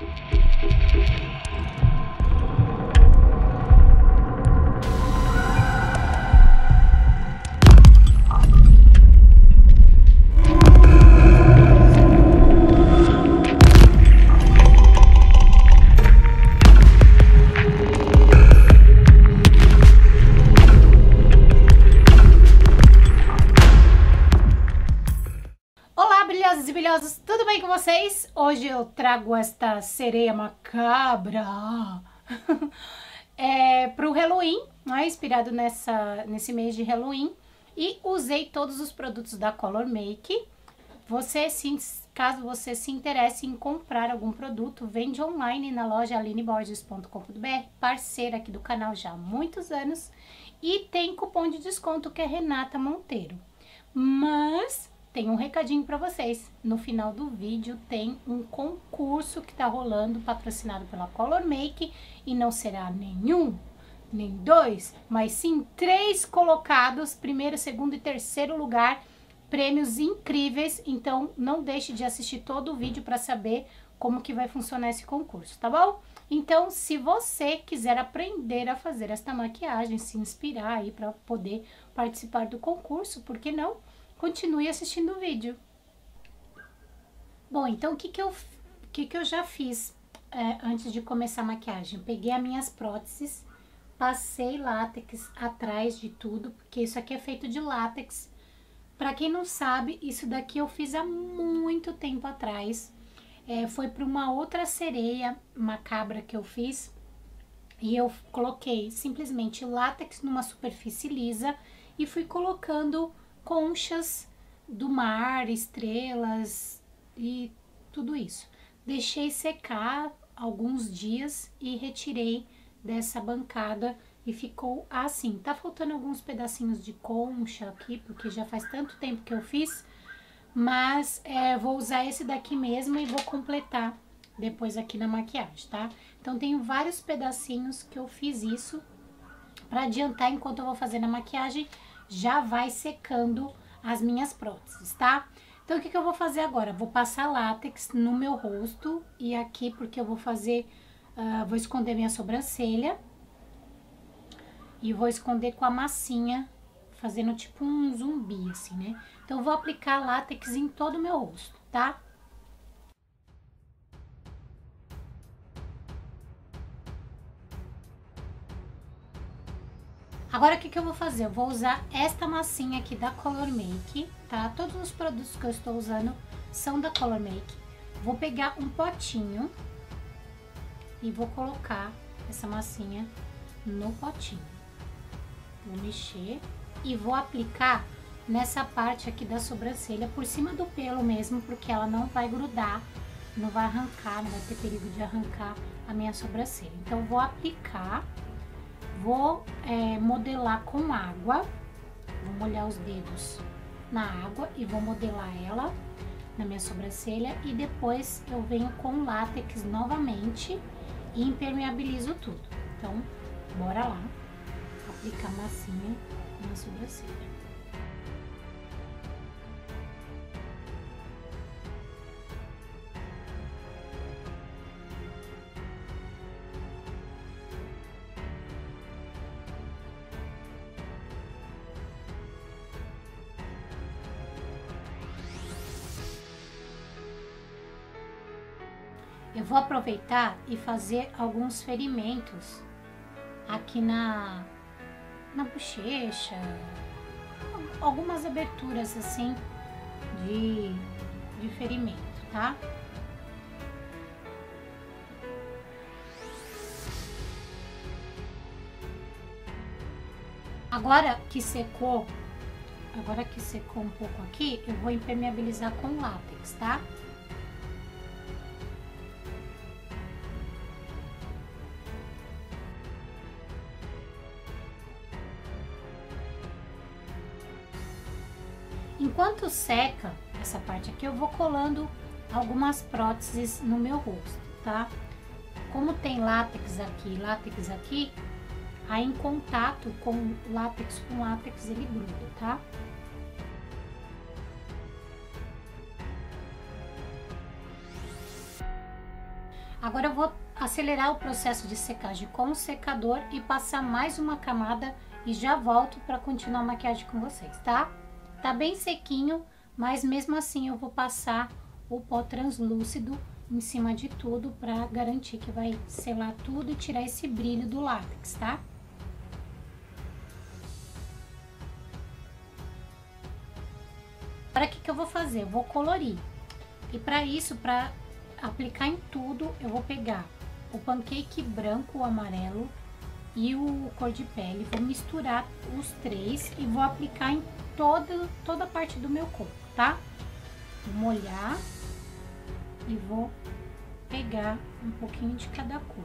brilhosos e brilhosos, tudo bem com vocês? Hoje eu trago esta sereia macabra é, para o Halloween, né, inspirado nessa, nesse mês de Halloween. E usei todos os produtos da Color Make. Você, se, caso você se interesse em comprar algum produto, vende online na loja alineborges.com.br, parceira aqui do canal já há muitos anos. E tem cupom de desconto que é Renata Monteiro. Mas tem um recadinho para vocês. No final do vídeo tem um concurso que está rolando, patrocinado pela Color Make, e não será nenhum, nem dois, mas sim três colocados, primeiro, segundo e terceiro lugar, prêmios incríveis. Então, não deixe de assistir todo o vídeo para saber como que vai funcionar esse concurso, tá bom? Então, se você quiser aprender a fazer esta maquiagem, se inspirar aí para poder participar do concurso, por que não? Continue assistindo o vídeo. Bom, então o que que eu, que que eu já fiz é, antes de começar a maquiagem? Peguei as minhas próteses, passei látex atrás de tudo, porque isso aqui é feito de látex. Para quem não sabe, isso daqui eu fiz há muito tempo atrás. É, foi para uma outra sereia macabra que eu fiz. E eu coloquei simplesmente látex numa superfície lisa e fui colocando conchas do mar, estrelas e tudo isso. Deixei secar alguns dias e retirei dessa bancada e ficou assim. Tá faltando alguns pedacinhos de concha aqui, porque já faz tanto tempo que eu fiz, mas é, vou usar esse daqui mesmo e vou completar depois aqui na maquiagem, tá? Então, tenho vários pedacinhos que eu fiz isso para adiantar enquanto eu vou fazer na maquiagem já vai secando as minhas próteses, tá? Então, o que, que eu vou fazer agora? Vou passar látex no meu rosto e aqui, porque eu vou fazer, uh, vou esconder minha sobrancelha. E vou esconder com a massinha, fazendo tipo um zumbi, assim, né? Então, eu vou aplicar látex em todo o meu rosto, tá? Agora, o que, que eu vou fazer? Eu vou usar esta massinha aqui da Color Make, tá? Todos os produtos que eu estou usando são da Color Make. Vou pegar um potinho e vou colocar essa massinha no potinho. Vou mexer e vou aplicar nessa parte aqui da sobrancelha, por cima do pelo mesmo, porque ela não vai grudar, não vai arrancar, não vai ter perigo de arrancar a minha sobrancelha. Então, vou aplicar Vou é, modelar com água, vou molhar os dedos na água e vou modelar ela na minha sobrancelha e depois eu venho com látex novamente e impermeabilizo tudo. Então, bora lá aplicar massinha na sobrancelha. Eu vou aproveitar e fazer alguns ferimentos aqui na, na bochecha, algumas aberturas assim de, de ferimento, tá? Agora que secou, agora que secou um pouco aqui, eu vou impermeabilizar com látex, tá? Parte aqui, eu vou colando algumas próteses no meu rosto, tá? Como tem látex aqui, látex aqui, aí em contato com látex com látex ele gruda, tá? Agora eu vou acelerar o processo de secagem com o secador e passar mais uma camada e já volto para continuar a maquiagem com vocês, tá? Tá bem sequinho, mas mesmo assim eu vou passar o pó translúcido em cima de tudo para garantir que vai selar tudo e tirar esse brilho do látex, tá? Para que que eu vou fazer? Eu vou colorir. E para isso, para aplicar em tudo, eu vou pegar o pancake branco, o amarelo e o cor de pele. Vou misturar os três e vou aplicar em toda, toda a parte do meu corpo, tá? Vou molhar e vou pegar um pouquinho de cada cor.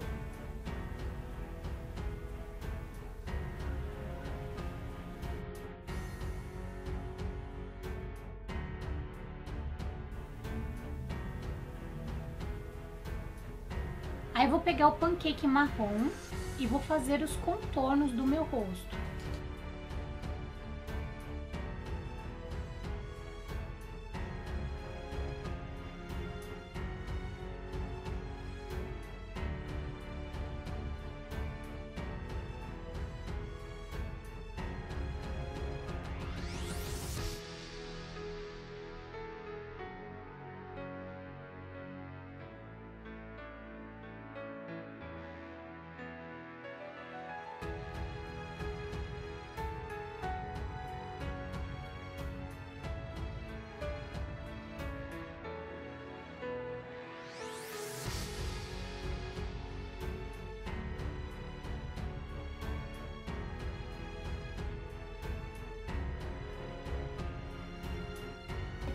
Aí vou pegar o pancake marrom e vou fazer os contornos do meu rosto.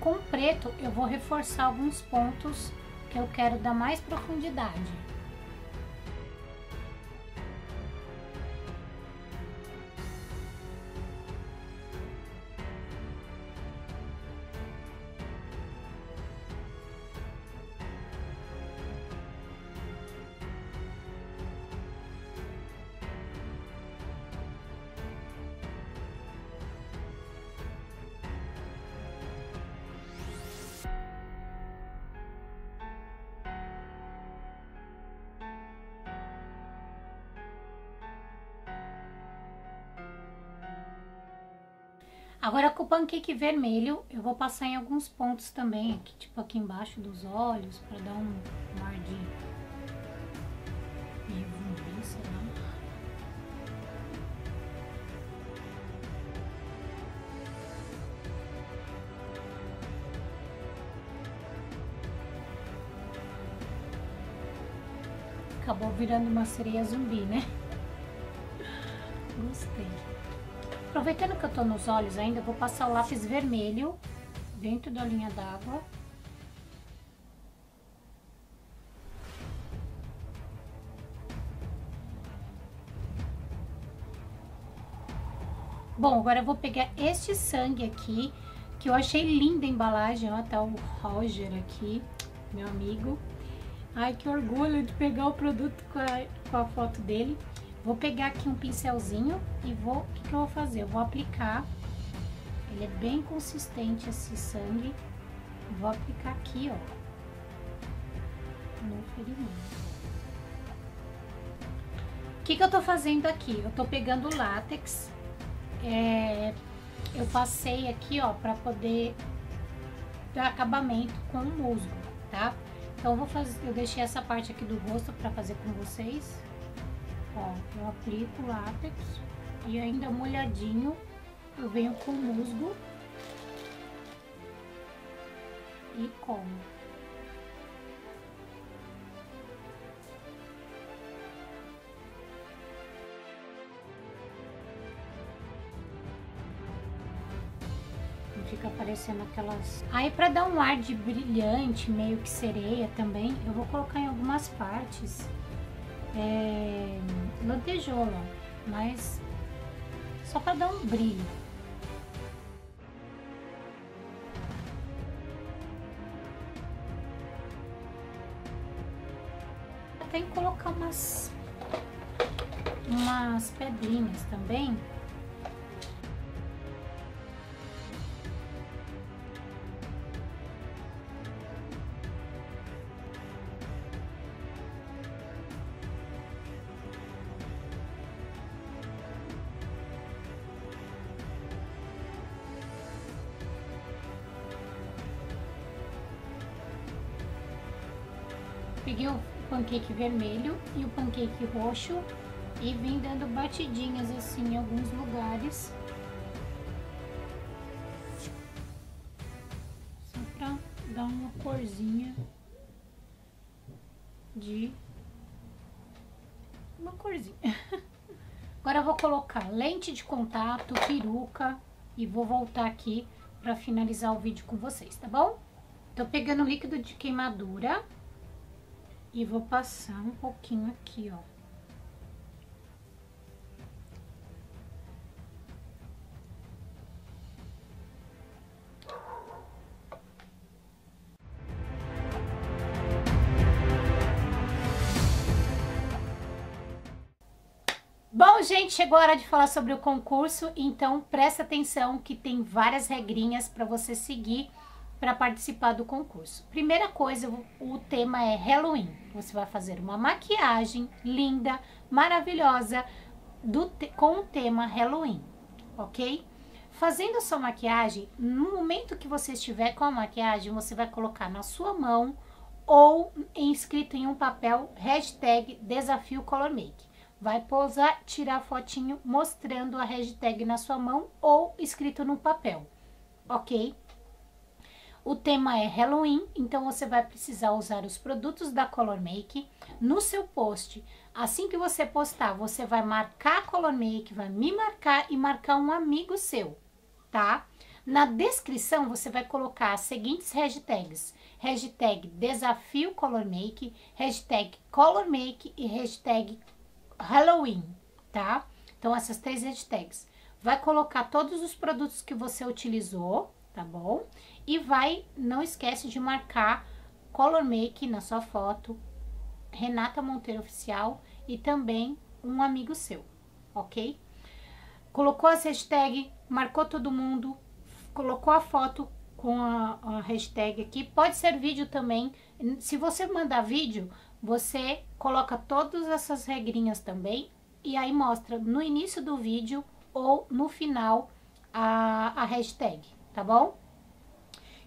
Com preto eu vou reforçar alguns pontos que eu quero dar mais profundidade. Agora com o pancake vermelho, eu vou passar em alguns pontos também, aqui, tipo aqui embaixo dos olhos, para dar um, um ar de meio sei lá. Acabou virando uma sereia zumbi, né? Gostei. Aproveitando que eu tô nos olhos ainda, vou passar o lápis vermelho dentro da linha d'água. Bom, agora eu vou pegar este sangue aqui, que eu achei linda a embalagem, ó, tá o Roger aqui, meu amigo. Ai, que orgulho de pegar o produto com a, com a foto dele. Vou pegar aqui um pincelzinho e vou, o que, que eu vou fazer? Eu vou aplicar, ele é bem consistente esse sangue, vou aplicar aqui, ó, no ferimento. O que, que eu tô fazendo aqui? Eu tô pegando o látex, é, eu passei aqui, ó, pra poder dar acabamento com o musgo, tá? Então, eu vou fazer, eu deixei essa parte aqui do rosto pra fazer com vocês. Ó, eu aplico látex e ainda molhadinho eu venho com musgo e como. fica aparecendo aquelas... Aí pra dar um ar de brilhante, meio que sereia também, eu vou colocar em algumas partes é, lantejoula, mas só para dar um brilho. Tem que colocar umas, umas pedrinhas também Peguei o pancake vermelho e o pancake roxo e vim dando batidinhas assim em alguns lugares. Só pra dar uma corzinha de uma corzinha. Agora eu vou colocar lente de contato, peruca e vou voltar aqui para finalizar o vídeo com vocês, tá bom? Tô pegando líquido de queimadura e vou passar um pouquinho aqui, ó. Bom, gente, chegou a hora de falar sobre o concurso, então presta atenção que tem várias regrinhas para você seguir para participar do concurso. Primeira coisa, o tema é Halloween. Você vai fazer uma maquiagem linda, maravilhosa, do, com o tema Halloween, ok? Fazendo a sua maquiagem, no momento que você estiver com a maquiagem, você vai colocar na sua mão ou inscrito em um papel hashtag Desafio Color Make vai pousar, tirar fotinho mostrando a hashtag na sua mão ou escrito no papel, ok? O tema é Halloween, então você vai precisar usar os produtos da Color Make no seu post. Assim que você postar, você vai marcar a Color Make, vai me marcar e marcar um amigo seu, tá? Na descrição você vai colocar as seguintes hashtags. Hashtag Desafio Color Make, hashtag Color Make e hashtag Halloween, tá? Então, essas três hashtags. Vai colocar todos os produtos que você utilizou, tá bom? E vai, não esquece de marcar Color Make na sua foto, Renata Monteiro Oficial e também um amigo seu, ok? Colocou as hashtags, marcou todo mundo, colocou a foto com a, a hashtag aqui. Pode ser vídeo também. Se você mandar vídeo, você coloca todas essas regrinhas também e aí mostra no início do vídeo ou no final a, a hashtag, tá bom?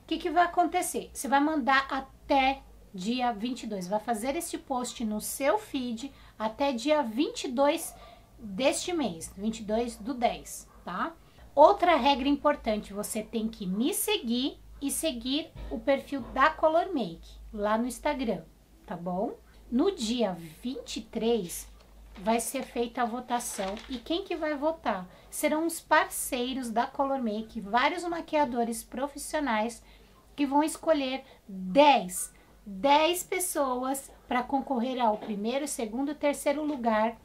O que, que vai acontecer? Você vai mandar até dia 22, vai fazer este post no seu feed até dia 22 deste mês, 22 do 10, tá? Outra regra importante, você tem que me seguir e seguir o perfil da Color Make lá no Instagram, tá bom? No dia 23 vai ser feita a votação e quem que vai votar? Serão os parceiros da Color Make, vários maquiadores profissionais que vão escolher 10, 10 pessoas para concorrer ao primeiro, segundo e terceiro lugar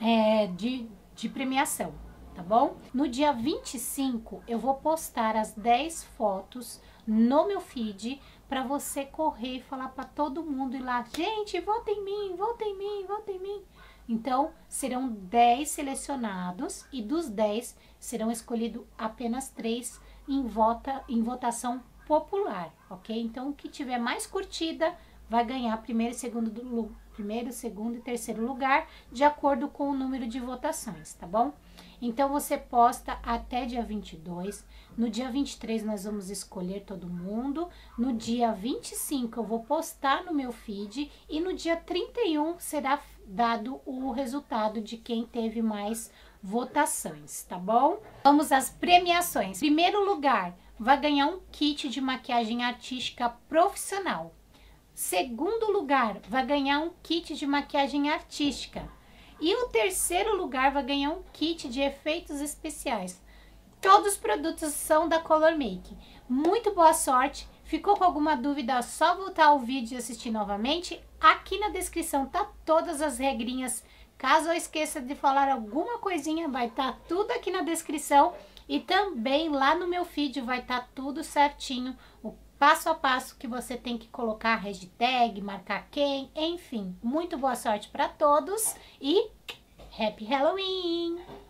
é, de, de premiação, tá bom? No dia 25 eu vou postar as 10 fotos no meu feed para você correr e falar para todo mundo ir lá, gente, vota em mim, vota em mim, vota em mim. Então, serão 10 selecionados e dos 10 serão escolhidos apenas 3 em, vota, em votação popular, ok? Então, o que tiver mais curtida vai ganhar primeiro, segundo, primeiro, segundo e terceiro lugar, de acordo com o número de votações, tá bom? Então, você posta até dia 22. No dia 23, nós vamos escolher todo mundo. No dia 25, eu vou postar no meu feed. E no dia 31, será dado o resultado de quem teve mais votações, tá bom? Vamos às premiações. Primeiro lugar, vai ganhar um kit de maquiagem artística profissional. Segundo lugar, vai ganhar um kit de maquiagem artística. E o terceiro lugar vai ganhar um kit de efeitos especiais. Todos os produtos são da Color Make. Muito boa sorte. Ficou com alguma dúvida? É só voltar ao vídeo e assistir novamente. Aqui na descrição tá todas as regrinhas. Caso eu esqueça de falar alguma coisinha, vai estar tá tudo aqui na descrição. E também lá no meu feed vai estar tá tudo certinho, o passo a passo que você tem que colocar hashtag, marcar quem, enfim. Muito boa sorte para todos e Happy Halloween!